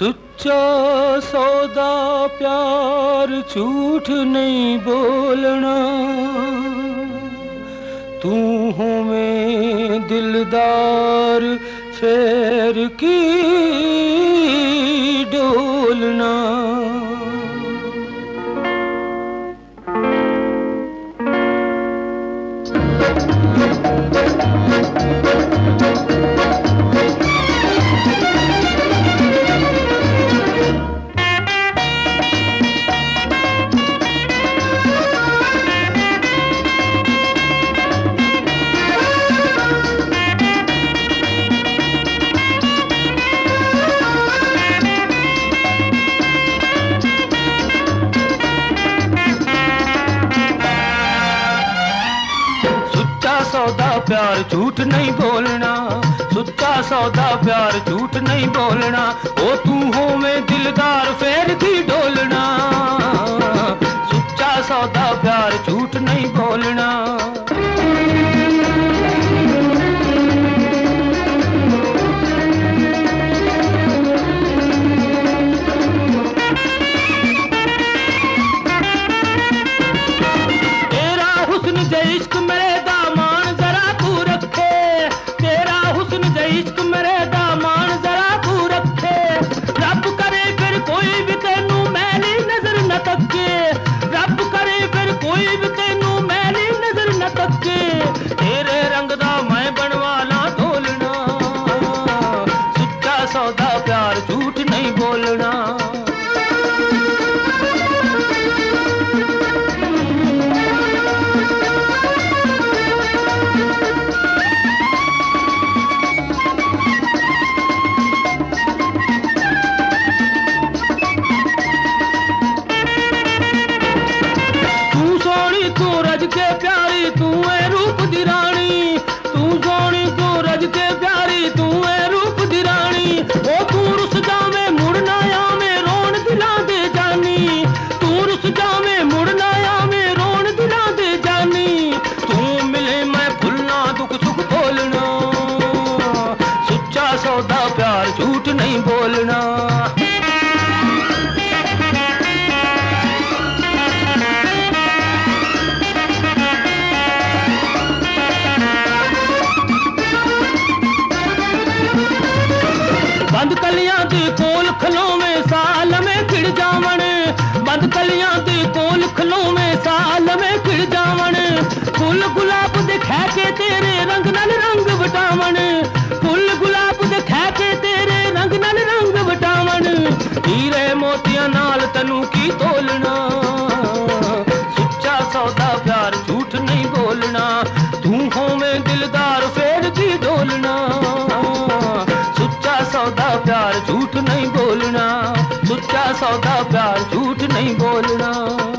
सुच्चा सौदा प्यार झूठ नहीं बोलना। तू हूँ मैं दिलदार फेर की प्यार झूठ नहीं बोलना। सुच्चा सौदा प्यार झूठ नहीं बोलना। ओ तू हो में दिलदार, फेर की डोलना। सुच्चा सौदा प्यार झूठ नहीं बोलना। तेरा हुस्न जे इश्क सोनी रज के प्यारी, तू है रूप दी रानी। तू सोनी तू रज के प्यारी, तू है रूप दी रानी। ओ तू रुस जावे मुड़ना आवे, रोन दिला दे जानी। तू रुस जावे मुड़ना आवे, रोन दिला दे जानी। तू मिले मैं भूलना दुख सुख बोलना। सुच्चा सौदा, प्यार झूठ नहीं बोलना। बंद कलिया कोल खलोवे साल में खिड़ जावन। फुल गुलाब दे के तेरे रंग नल रंग बटावन। फुल गुलाब दे के तेरे रंग नल रंग बटावन। हीरे मोतिया नाल तनु की तोलना। सुचा सौदा प्यार झूठ नहीं बोलना। तू होवे दिलदार, फेर की डोलना। सुचा सौदा प्यार झूठ मेरा सौदा प्यार झूठ नहीं बोलना।